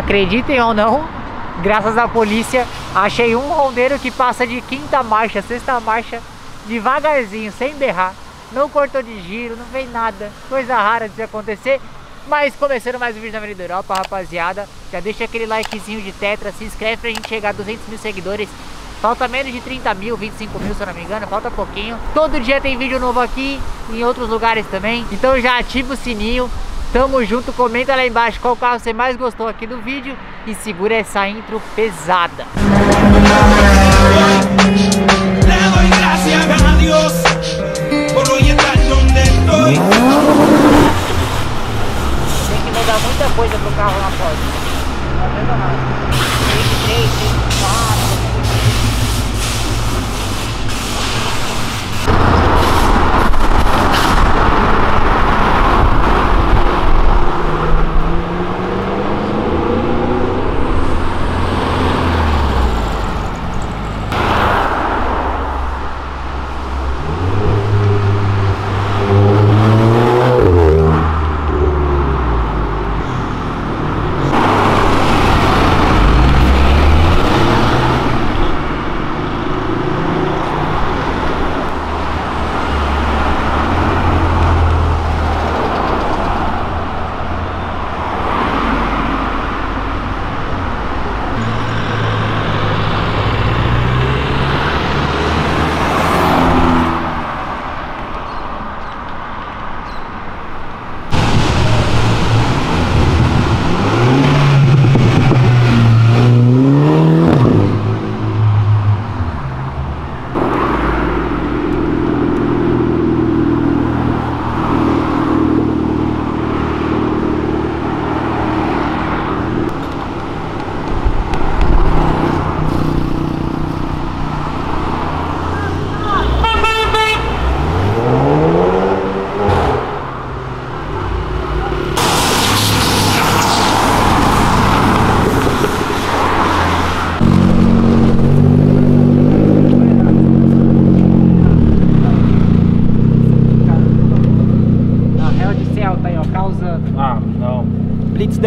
acreditem ou não, graças à polícia, achei um rondeiro que passa de quinta marcha, sexta marcha, devagarzinho, sem berrar. Não cortou de giro, não fez nada. Coisa rara de acontecer. Mas começando mais um vídeo da Avenida Europa, rapaziada. Já deixa aquele likezinho de tetra, se inscreve pra gente chegar a 200 mil seguidores. Falta menos de 30 mil, 25 mil se eu não me engano, falta pouquinho. Todo dia tem vídeo novo aqui, em outros lugares também. Então já ativa o sininho. Tamo junto, comenta lá embaixo qual carro você mais gostou aqui do vídeo e segura essa intro pesada. Tem que mudar muita coisa pro carro lá fora. Não adianta nada. Tem de 3, tem de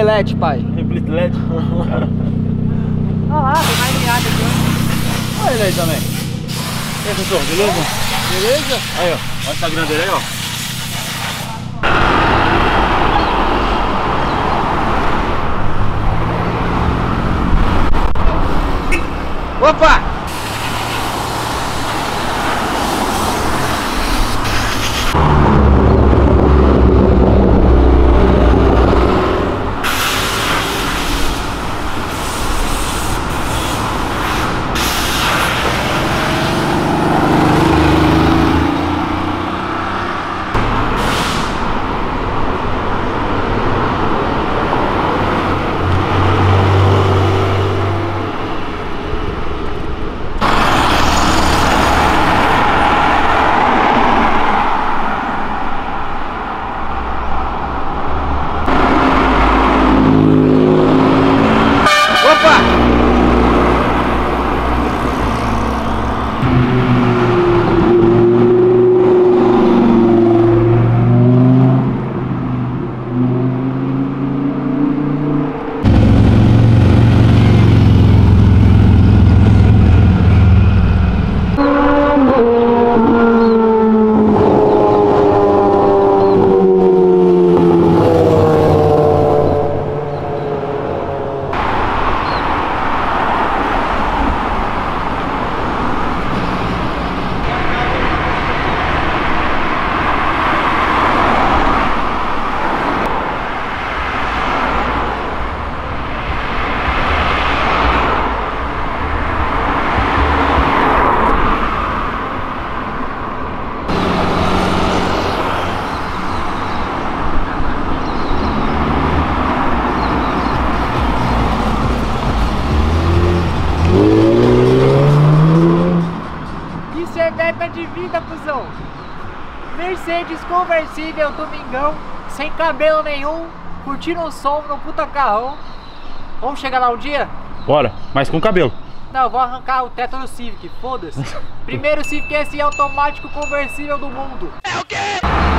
Delete, pai. Blitz LED. Olha lá, tem mais mirada aqui, ó. Olha ele aí também. E aí, professor, beleza? Beleza? Aí, ó. Olha o Instagram dele aí, ó. Mercedes conversível, domingão, sem cabelo nenhum, curtindo o som no puta carrão. Vamos chegar lá um dia? Bora, mas com cabelo. Não, vou arrancar o teto do Civic, foda-se. Primeiro Civic SI automático conversível do mundo. É o Ô,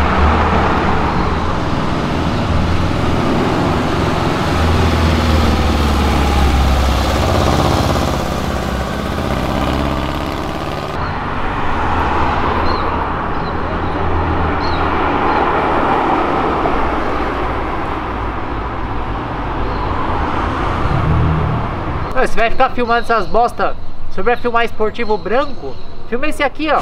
Você vai ficar filmando essas bosta? Você vai filmar esportivo branco? Filma esse aqui, ó.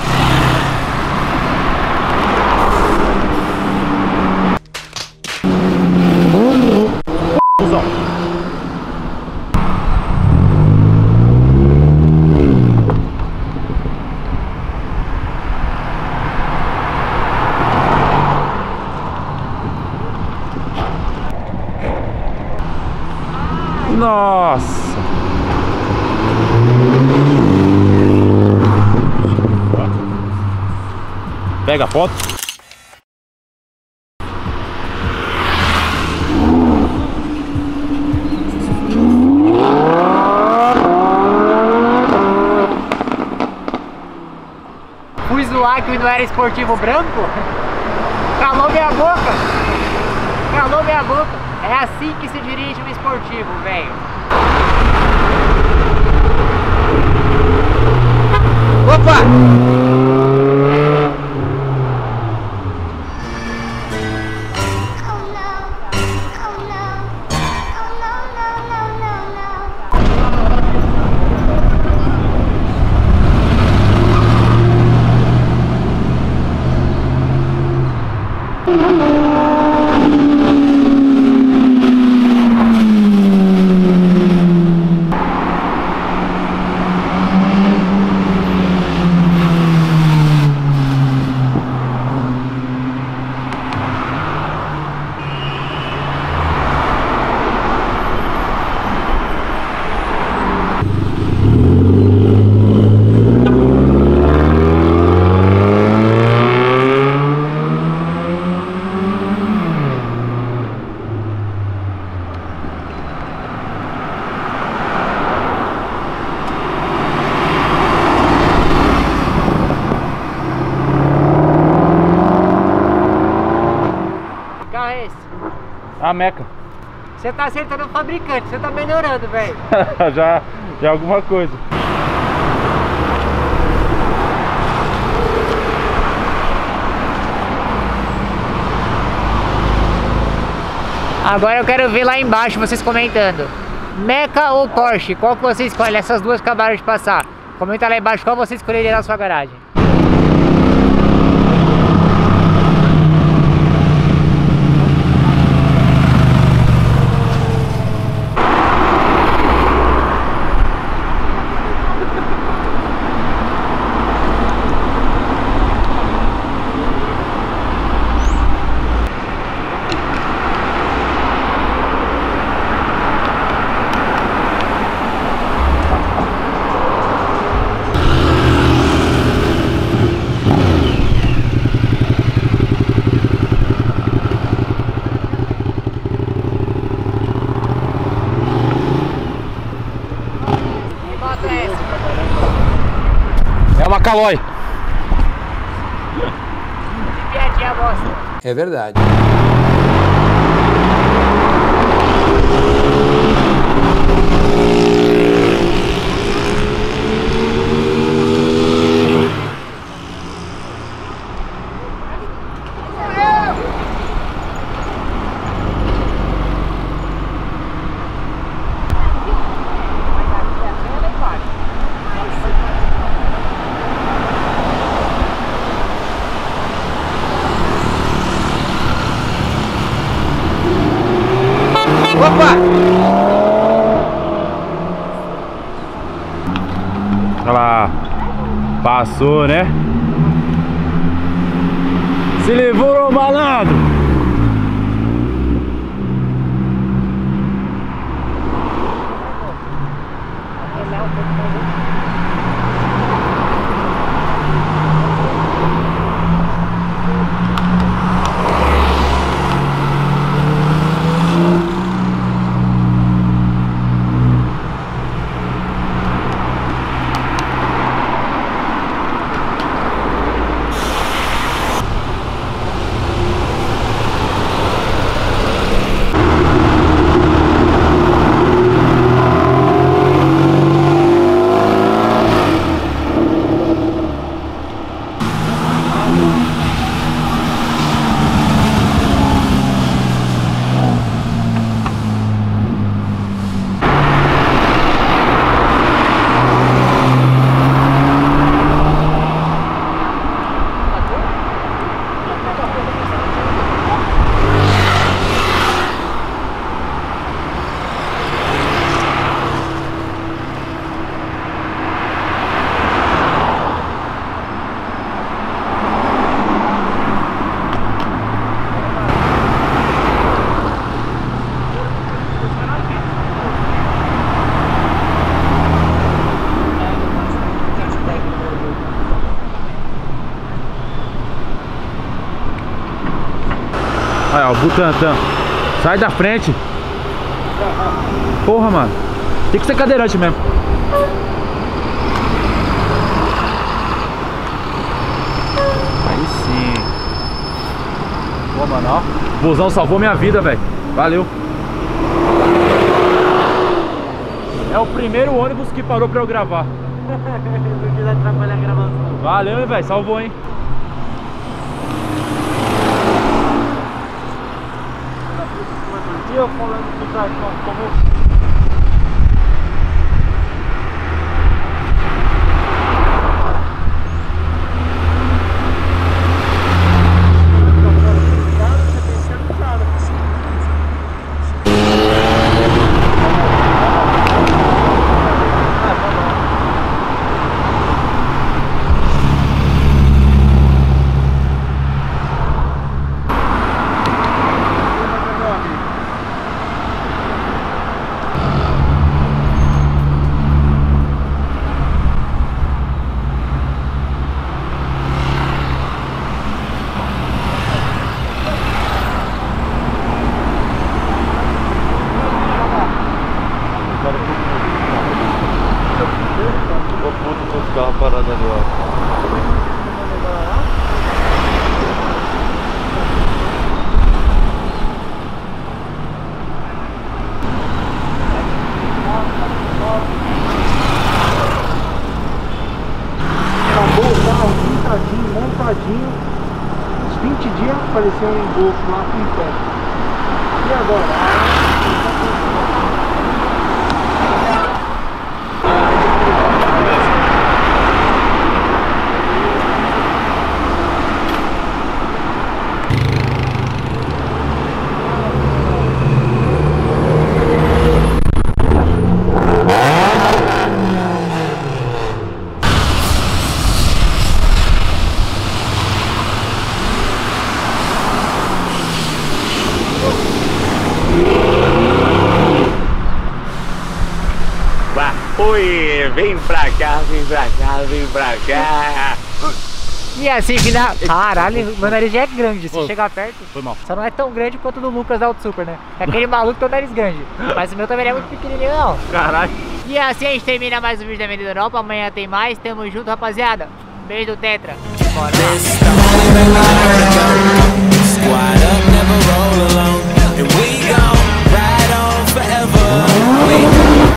Pega a foto. Fui zoar que não era esportivo branco. Calou minha boca. Calou minha boca. É assim que se dirige um esportivo, velho. Meca. Você tá acertando o fabricante, você tá melhorando, velho. já, já é alguma coisa. Agora eu quero ver lá embaixo vocês comentando. Meca ou Porsche? Qual que você escolhe? Essas duas acabaram de passar. Comenta lá embaixo qual você escolheria na sua garagem. Que moto é essa? Caloi. Que piadinha bosta. É verdade. passou, né? Se livrou, malandro! É Butantan. Sai da frente. Porra, mano. Tem que ser cadeirante mesmo. Aí sim. Pô, mano, ó. O busão salvou minha vida, velho. Valeu. É o primeiro ônibus que parou pra eu gravar. Não quis atrapalhar a gravação. Valeu, hein, velho. Salvou, hein. E eu falando que tá apareceu um engolfo lá com E assim, final. Caralho, meu nariz já é grande. Se chegar perto, foi mal. só não é tão grande quanto o do Lucas da Auto Super, né? É aquele maluco tem o nariz grande. Mas o meu também não é muito pequenininho, não. Caralho. E assim a gente termina mais um vídeo da Avenida Europa. Amanhã tem mais. Tamo junto, rapaziada. Beijo do Tetra. Bora.